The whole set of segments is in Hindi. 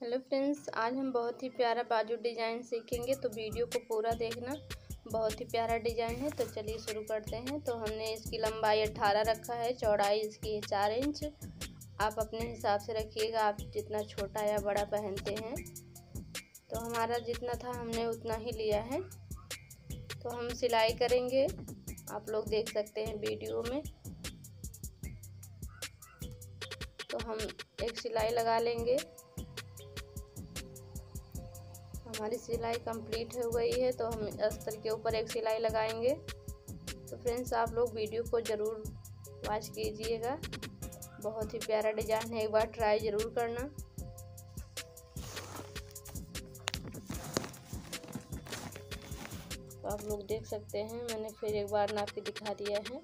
हेलो फ्रेंड्स, आज हम बहुत ही प्यारा बाजू डिज़ाइन सीखेंगे तो वीडियो को पूरा देखना। बहुत ही प्यारा डिज़ाइन है तो चलिए शुरू करते हैं। तो हमने इसकी लंबाई अट्ठारह रखा है, चौड़ाई इसकी है चार इंच। आप अपने हिसाब से रखिएगा, आप जितना छोटा या बड़ा पहनते हैं। तो हमारा जितना था, हमने उतना ही लिया है। तो हम सिलाई करेंगे, आप लोग देख सकते हैं वीडियो में। तो हम एक सिलाई लगा लेंगे। हमारी सिलाई कंप्लीट हो गई है तो हम अस्तर के ऊपर एक सिलाई लगाएँगे। तो फ्रेंड्स, आप लोग वीडियो को ज़रूर वॉच कीजिएगा। बहुत ही प्यारा डिज़ाइन है, एक बार ट्राई ज़रूर करना। तो आप लोग देख सकते हैं, मैंने फिर एक बार नाप के दिखा दिया है।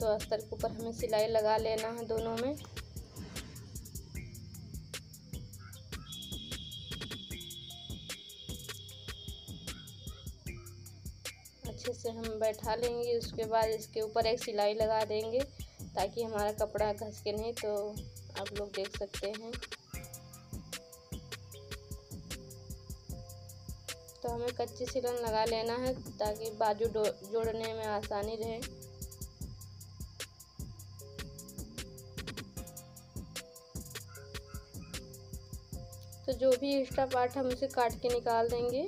तो अस्तर के ऊपर हमें सिलाई लगा लेना है दोनों में। अच्छे से हम बैठा लेंगे, उसके बाद इसके ऊपर एक सिलाई लगा देंगे, ताकि हमारा कपड़ा घस के नहीं तो आप लोग देख सकते हैं। तो हमें कच्ची सिलन लगा लेना है, ताकि बाजू जोड़ने में आसानी रहे। तो जो भी एक्स्ट्रा पार्ट हम उसे काट के निकाल देंगे।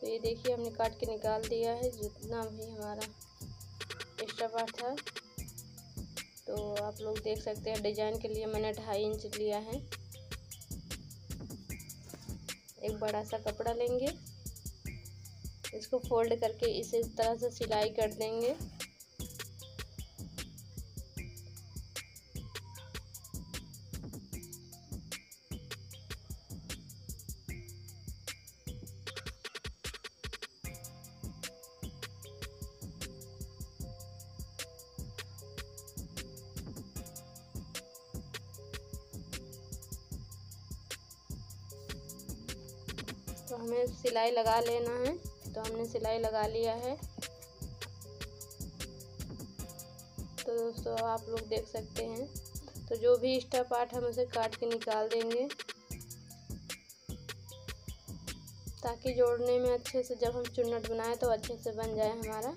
तो ये देखिए हमने काट के निकाल दिया है जितना भी हमारा एक्स्ट्रा पार्ट था। तो आप लोग देख सकते हैं डिज़ाइन के लिए मैंने ढाई इंच लिया है। एक बड़ा सा कपड़ा लेंगे। इसको फोल्ड करके इसे इस तरह से सिलाई कर देंगे। तो हमें सिलाई लगा लेना है। तो हमने सिलाई लगा लिया है। तो दोस्तों आप लोग देख सकते हैं। तो जो भी एक्स्ट्रा पार्ट हम उसे काट के निकाल देंगे। ताकि जोड़ने में अच्छे से, जब हम चुन्नट बनाए तो अच्छे से बन जाए हमारा।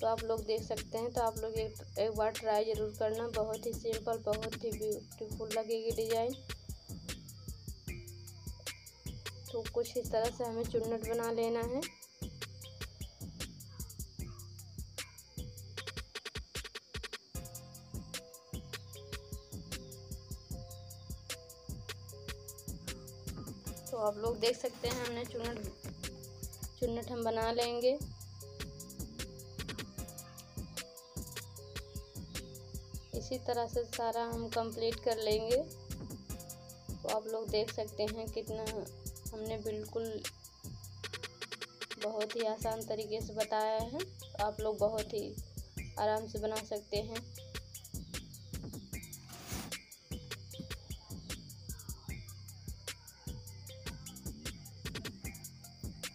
तो आप लोग देख सकते हैं। तो आप लोग एक एक बार ट्राई ज़रूर करना। बहुत ही सिंपल बहुत ही ब्यूटीफुल लगेगी डिज़ाइन तो कुछ इस तरह से हमें चुन्नट बना लेना है। तो आप लोग देख सकते हैं, हमने चुन्नट चुन्नट हम बना लेंगे। इसी तरह से सारा हम कंप्लीट कर लेंगे। तो आप लोग देख सकते हैं कितना हमने बिल्कुल बहुत ही आसान तरीके से बताया है। आप लोग बहुत ही आराम से बना सकते हैं।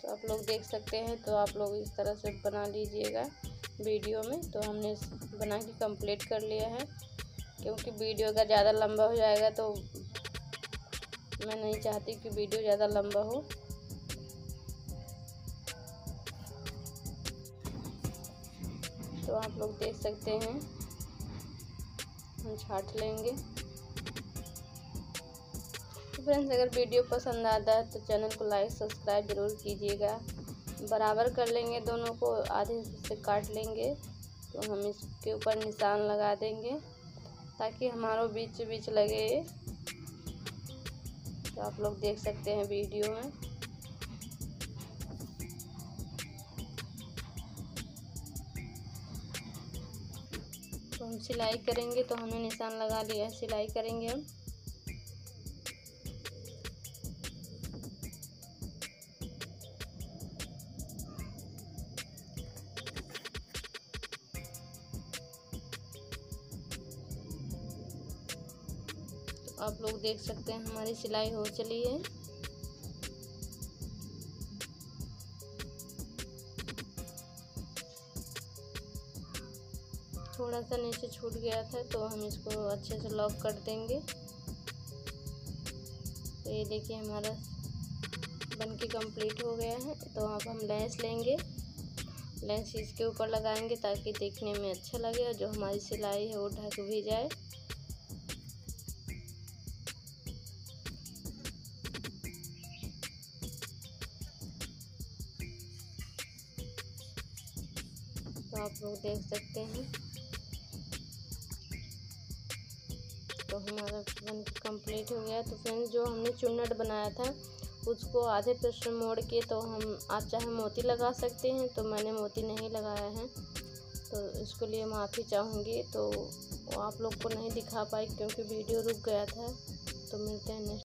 तो आप लोग देख सकते हैं तो आप लोग इस तरह से बना लीजिएगा वीडियो में। तो हमने बना के कंप्लीट कर लिया है। क्योंकि वीडियो अगर ज़्यादा लंबा हो जाएगा तो मैं नहीं चाहती कि वीडियो ज़्यादा लंबा हो। तो आप लोग देख सकते हैं। हम छाट लेंगे। तो फ्रेंड्स, अगर वीडियो पसंद आता है तो चैनल को लाइक, सब्सक्राइब ज़रूर कीजिएगा। बराबर कर लेंगे दोनों को, आधे से काट लेंगे। तो हम इसके ऊपर निशान लगा देंगे ताकि हमारा बीच बीच लगे। तो आप लोग देख सकते हैं वीडियो में। तो हम सिलाई करेंगे तो हमने निशान लगा लिया है, सिलाई करेंगे हम। आप लोग देख सकते हैं, हमारी सिलाई हो चली है। थोड़ा सा नीचे छूट गया था तो हम इसको अच्छे से लॉक कर देंगे। तो ये देखिए हमारा बन के कंप्लीट हो गया है तो अब हम लेंस लेंगे। लेंस इसके ऊपर लगाएँगे ताकि देखने में अच्छा लगे और जो हमारी सिलाई है वो ढक भी जाए। आप लोग देख सकते हैं। तो हमारा बन कंप्लीट हो गया। तो फ्रेंड्स जो हमने चुन्नट बनाया था, उसको आधे प्रश्न मोड़ के तो हम, आप चाहे मोती लगा सकते हैं तो मैंने मोती नहीं लगाया है। तो इसके लिए माफ़ी चाहूँगी। तो आप लोग को नहीं दिखा पाई क्योंकि वीडियो रुक गया था। तो मिलते हैं नेक्स्ट